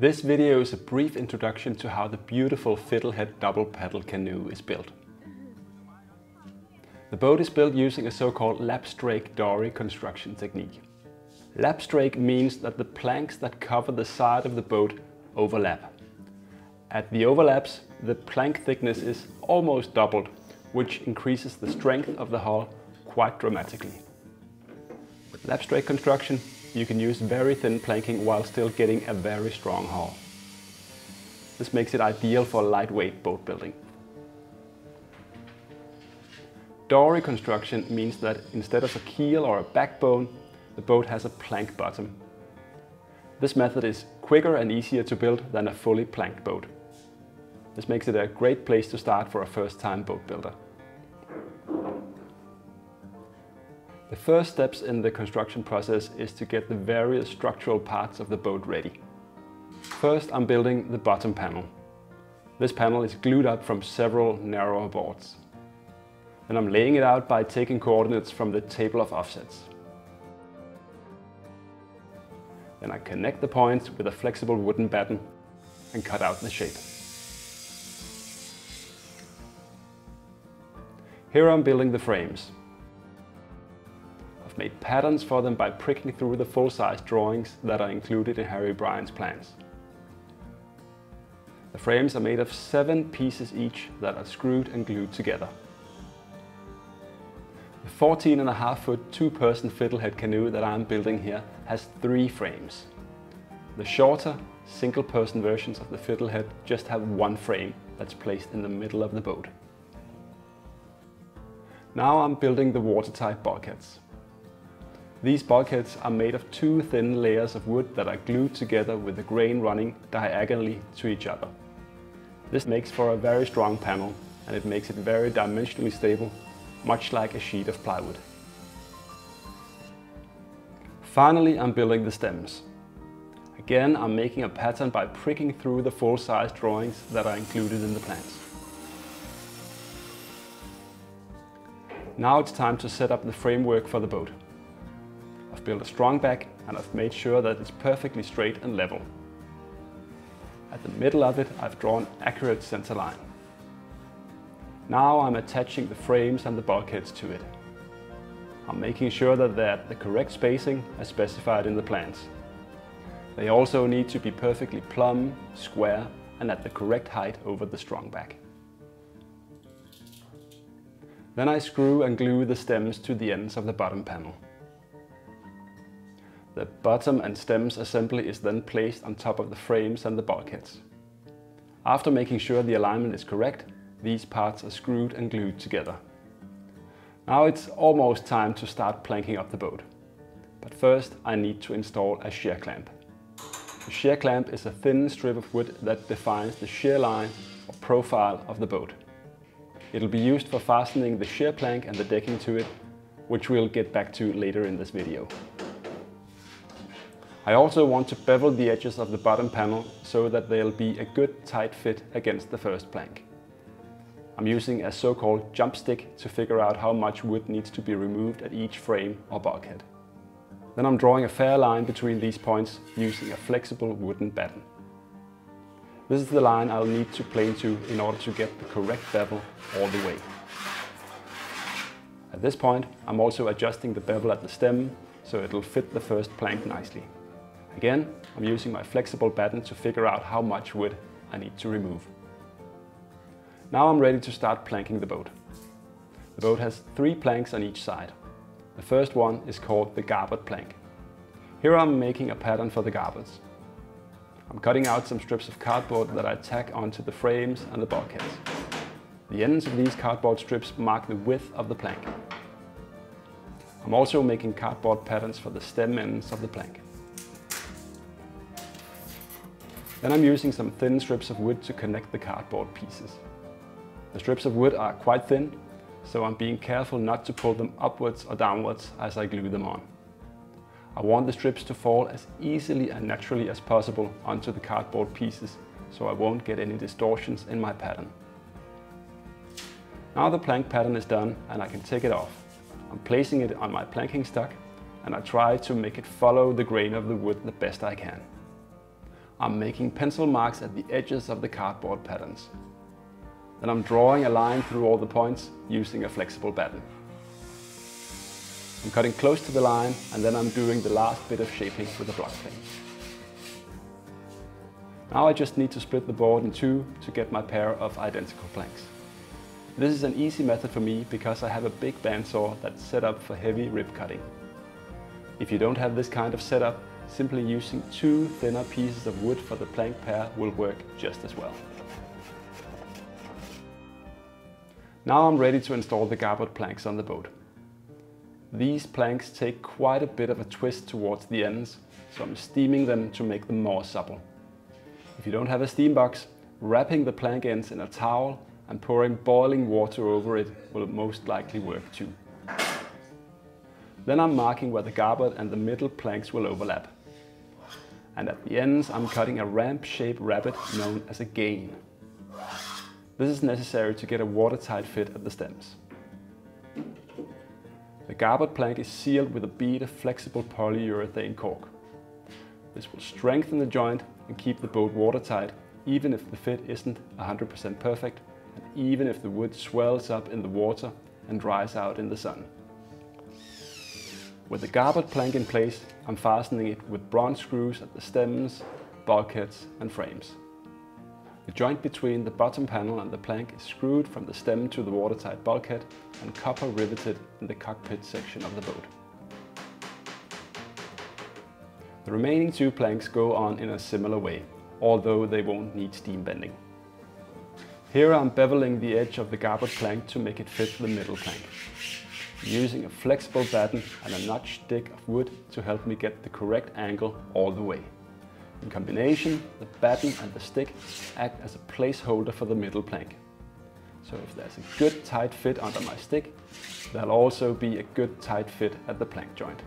This video is a brief introduction to how the beautiful fiddlehead double paddle canoe is built. The boat is built using a so-called lapstrake dory construction technique. Lapstrake means that the planks that cover the side of the boat overlap. At the overlaps, the plank thickness is almost doubled, which increases the strength of the hull quite dramatically. With lapstrake construction, you can use very thin planking while still getting a very strong hull. This makes it ideal for lightweight boat building. Dory construction means that instead of a keel or a backbone, the boat has a plank bottom. This method is quicker and easier to build than a fully planked boat. This makes it a great place to start for a first-time boat builder. The first steps in the construction process is to get the various structural parts of the boat ready. First I'm building the bottom panel. This panel is glued up from several narrower boards. Then I'm laying it out by taking coordinates from the table of offsets. Then I connect the points with a flexible wooden batten and cut out the shape. Here I'm building the frames. Made patterns for them by pricking through the full-size drawings that are included in Harry Bryan's plans. The frames are made of seven pieces each that are screwed and glued together. The 14 and a half foot two-person fiddlehead canoe that I'm building here has three frames. The shorter, single-person versions of the fiddlehead just have one frame that's placed in the middle of the boat. Now I'm building the watertight bulkheads. These bulkheads are made of two thin layers of wood that are glued together with the grain running diagonally to each other. This makes for a very strong panel and it makes it very dimensionally stable, much like a sheet of plywood. Finally, I'm building the stems. Again, I'm making a pattern by pricking through the full-size drawings that are included in the plans. Now it's time to set up the framework for the boat. Built a strong back and I've made sure that it's perfectly straight and level. At the middle of it, I've drawn accurate center line. Now I'm attaching the frames and the bulkheads to it. I'm making sure that they're at the correct spacing as specified in the plans. They also need to be perfectly plumb, square and at the correct height over the strong back. Then I screw and glue the stems to the ends of the bottom panel. The bottom and stems assembly is then placed on top of the frames and the bulkheads. After making sure the alignment is correct, these parts are screwed and glued together. Now it's almost time to start planking up the boat. But first I need to install a shear clamp. A shear clamp is a thin strip of wood that defines the shear line or profile of the boat. It'll be used for fastening the shear plank and the decking to it, which we'll get back to later in this video. I also want to bevel the edges of the bottom panel so that they'll be a good tight fit against the first plank. I'm using a so-called jump stick to figure out how much wood needs to be removed at each frame or bulkhead. Then I'm drawing a fair line between these points using a flexible wooden batten. This is the line I'll need to plane to in order to get the correct bevel all the way. At this point, I'm also adjusting the bevel at the stem so it'll fit the first plank nicely. Again, I'm using my flexible batten to figure out how much wood I need to remove. Now I'm ready to start planking the boat. The boat has three planks on each side. The first one is called the garboard plank. Here I'm making a pattern for the garboards. I'm cutting out some strips of cardboard that I tack onto the frames and the bulkheads. The ends of these cardboard strips mark the width of the plank. I'm also making cardboard patterns for the stem ends of the plank. Then I'm using some thin strips of wood to connect the cardboard pieces. The strips of wood are quite thin, so I'm being careful not to pull them upwards or downwards as I glue them on. I want the strips to fall as easily and naturally as possible onto the cardboard pieces, so I won't get any distortions in my pattern. Now the plank pattern is done and I can take it off. I'm placing it on my planking stock and I try to make it follow the grain of the wood the best I can. I'm making pencil marks at the edges of the cardboard patterns. Then I'm drawing a line through all the points using a flexible batten. I'm cutting close to the line and then I'm doing the last bit of shaping with a block plane. Now I just need to split the board in two to get my pair of identical planks. This is an easy method for me because I have a big bandsaw that's set up for heavy rip cutting. If you don't have this kind of setup, simply using two thinner pieces of wood for the plank pair will work just as well. Now I'm ready to install the garboard planks on the boat. These planks take quite a bit of a twist towards the ends, so I'm steaming them to make them more supple. If you don't have a steam box, wrapping the plank ends in a towel and pouring boiling water over it will most likely work too. Then I'm marking where the garboard and the middle planks will overlap. And at the ends I'm cutting a ramp-shaped rabbet known as a gain. This is necessary to get a watertight fit at the stems. The garboard plank is sealed with a bead of flexible polyurethane caulk. This will strengthen the joint and keep the boat watertight even if the fit isn't 100% perfect and even if the wood swells up in the water and dries out in the sun. With the garboard plank in place, I'm fastening it with bronze screws at the stems, bulkheads and frames. The joint between the bottom panel and the plank is screwed from the stem to the watertight bulkhead and copper riveted in the cockpit section of the boat. The remaining two planks go on in a similar way, although they won't need steam bending. Here I'm beveling the edge of the garboard plank to make it fit the middle plank. Using a flexible batten and a notched stick of wood to help me get the correct angle all the way. In combination, the batten and the stick act as a placeholder for the middle plank. So if there's a good tight fit under my stick, there'll also be a good tight fit at the plank joint.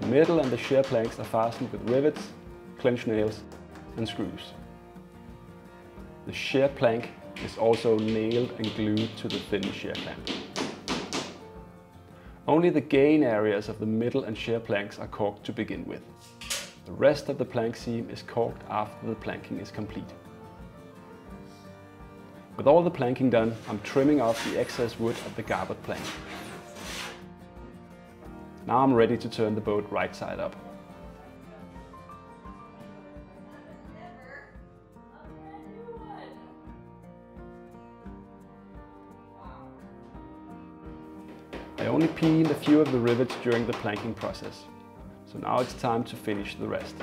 The middle and the shear planks are fastened with rivets, clinch nails and screws. The shear plank is also nailed and glued to the thin shear clamp. Only the gain areas of the middle and shear planks are caulked to begin with. The rest of the plank seam is caulked after the planking is complete. With all the planking done, I'm trimming off the excess wood of the garboard plank. Now I'm ready to turn the boat right side up. I only peened a few of the rivets during the planking process. So now it's time to finish the rest.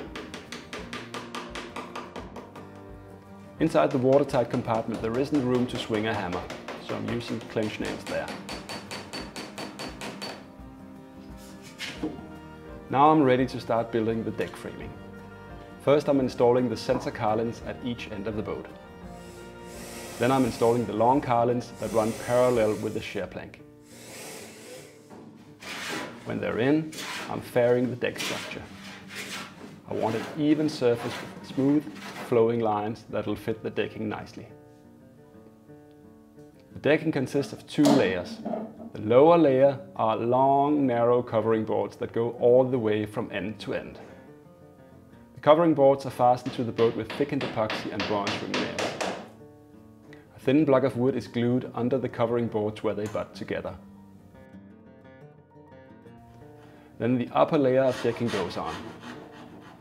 Inside the watertight compartment there isn't room to swing a hammer, so I'm using clench nails there. Now I'm ready to start building the deck framing. First I'm installing the center carlins at each end of the boat. Then I'm installing the long carlins that run parallel with the shear plank. When they're in, I'm fairing the deck structure. I want an even surface with smooth, flowing lines that will fit the decking nicely. The decking consists of two layers. The lower layer are long, narrow covering boards that go all the way from end to end. The covering boards are fastened to the boat with thickened epoxy and bronze ring nails. A thin block of wood is glued under the covering boards where they butt together. Then the upper layer of decking goes on.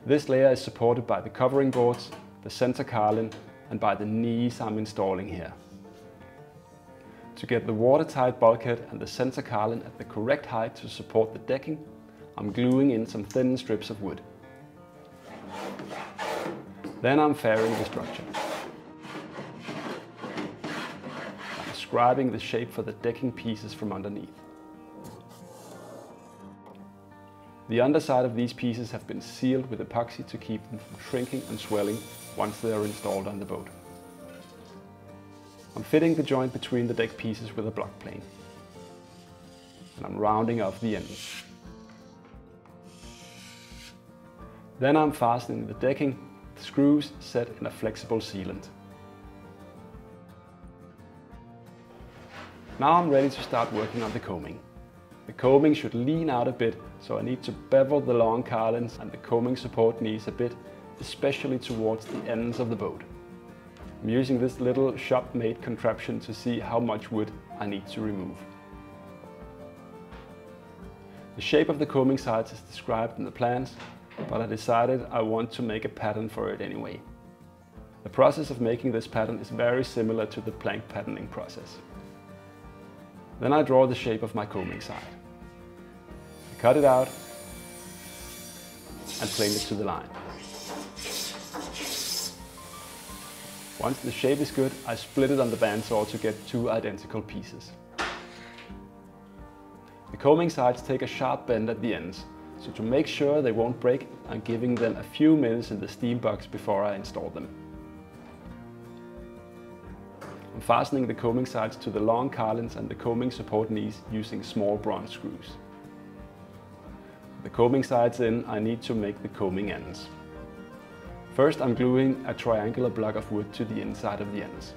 This layer is supported by the covering boards, the center carlin and by the knees I'm installing here. To get the watertight bulkhead and the center carlin at the correct height to support the decking, I'm gluing in some thin strips of wood. Then I'm fairing the structure. I'm scribing the shape for the decking pieces from underneath. The underside of these pieces have been sealed with epoxy to keep them from shrinking and swelling once they are installed on the boat. I'm fitting the joint between the deck pieces with a block plane. And I'm rounding off the ends. Then I'm fastening the decking, the screws set in a flexible sealant. Now I'm ready to start working on the coaming. The coaming should lean out a bit, so I need to bevel the long carlins and the coaming support knees a bit, especially towards the ends of the boat. I'm using this little shop-made contraption to see how much wood I need to remove. The shape of the coaming sides is described in the plans, but I decided I want to make a pattern for it anyway. The process of making this pattern is very similar to the plank patterning process. Then I draw the shape of my coaming side. Cut it out and plane it to the line. Once the shape is good, I split it on the bandsaw to get two identical pieces. The coaming sides take a sharp bend at the ends, so to make sure they won't break, I'm giving them a few minutes in the steam box before I install them. I'm fastening the coaming sides to the long carlins and the coaming support knees using small bronze screws. The coaming sides in, I need to make the coaming ends. First I'm gluing a triangular block of wood to the inside of the ends.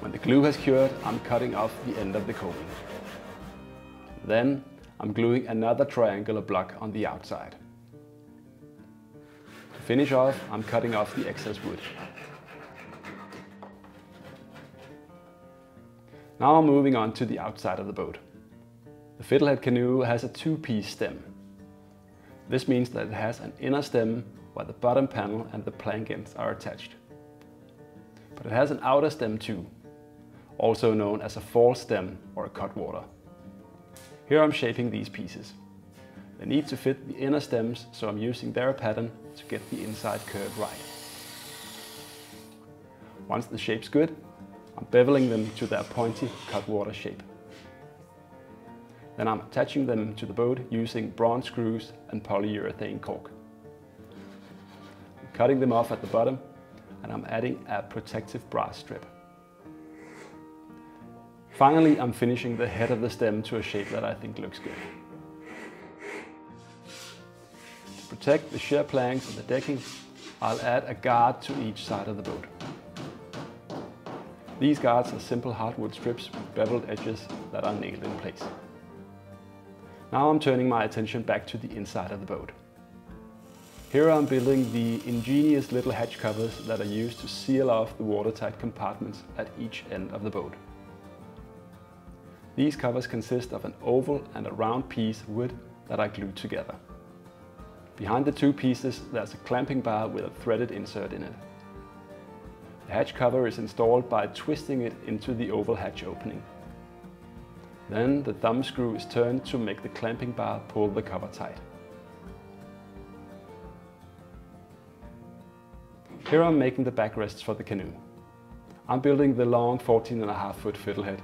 When the glue has cured, I'm cutting off the end of the coaming. Then I'm gluing another triangular block on the outside. To finish off, I'm cutting off the excess wood. Now I'm moving on to the outside of the boat. The fiddlehead canoe has a two-piece stem. This means that it has an inner stem where the bottom panel and the plank ends are attached. But it has an outer stem too, also known as a false stem or a cutwater. Here I'm shaping these pieces. They need to fit the inner stems, so I'm using their pattern to get the inside curve right. Once the shape's good, I'm beveling them to their pointy cutwater shape. Then I'm attaching them to the boat using bronze screws and polyurethane caulk. I'm cutting them off at the bottom, and I'm adding a protective brass strip. Finally, I'm finishing the head of the stem to a shape that I think looks good. To protect the shear planks and the decking, I'll add a guard to each side of the boat. These guards are simple hardwood strips with beveled edges that are nailed in place. Now I'm turning my attention back to the inside of the boat. Here I'm building the ingenious little hatch covers that are used to seal off the watertight compartments at each end of the boat. These covers consist of an oval and a round piece of wood that are glued together. Behind the two pieces there's a clamping bar with a threaded insert in it. The hatch cover is installed by twisting it into the oval hatch opening. Then the thumb screw is turned to make the clamping bar pull the cover tight. Here I'm making the backrests for the canoe. I'm building the long 14 and a half foot fiddlehead,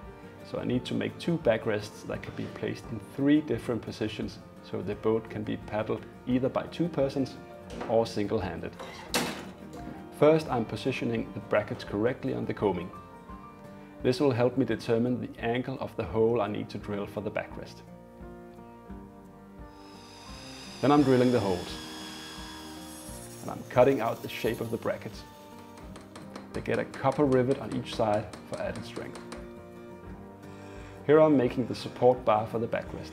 so I need to make two backrests that can be placed in three different positions so the boat can be paddled either by two persons or single-handed. First I'm positioning the brackets correctly on the coaming. This will help me determine the angle of the hole I need to drill for the backrest. Then I'm drilling the holes and I'm cutting out the shape of the brackets. They get a copper rivet on each side for added strength. Here I'm making the support bar for the backrest.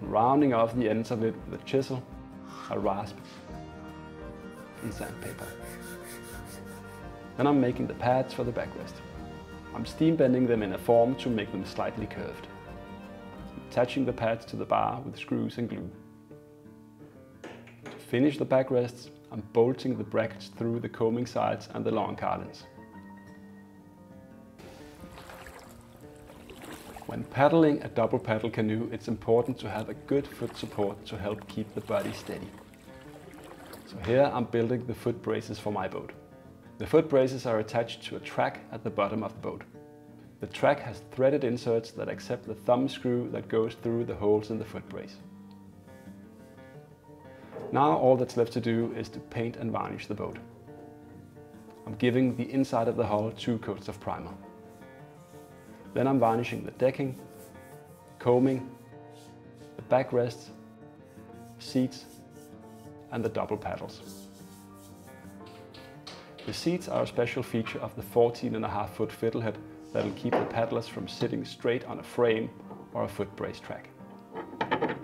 And rounding off the ends of it with a chisel, a rasp, and sandpaper. Then I'm making the pads for the backrest. I'm steam bending them in a form to make them slightly curved. I'm attaching the pads to the bar with screws and glue To finish the backrests, I'm bolting the brackets through the coaming sides and the long carlins. When paddling a double paddle canoe, it's important to have a good foot support to help keep the body steady. So here I'm building the foot braces for my boat. The foot braces are attached to a track at the bottom of the boat. The track has threaded inserts that accept the thumb screw that goes through the holes in the foot brace. Now all that's left to do is to paint and varnish the boat. I'm giving the inside of the hull two coats of primer. Then I'm varnishing the decking, coaming, the backrests, seats and the double paddles. The seats are a special feature of the 14 and a half foot fiddlehead that'll keep the paddlers from sitting straight on a frame or a foot brace track. The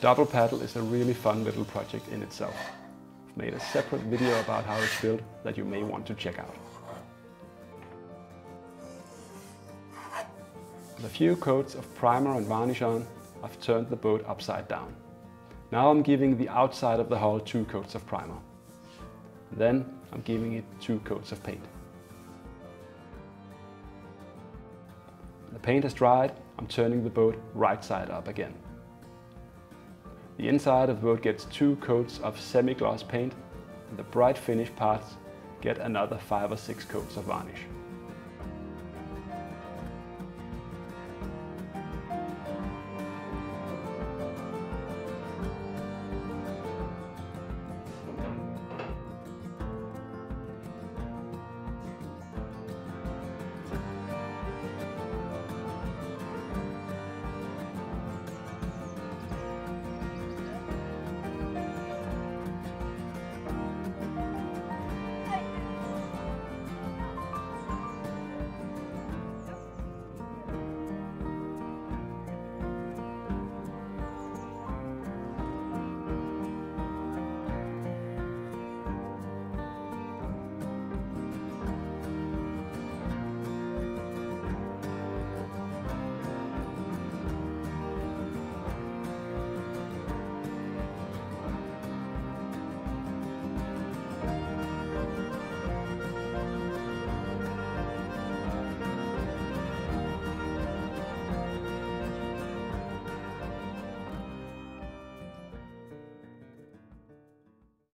double paddle is a really fun little project in itself. I've made a separate video about how it's built that you may want to check out. With a few coats of primer and varnish on, I've turned the boat upside down. Now I'm giving the outside of the hull two coats of primer. Then I'm giving it two coats of paint. The paint has dried, I'm turning the boat right side up again. The inside of the boat gets two coats of semi-gloss paint and the bright finish parts get another five or six coats of varnish.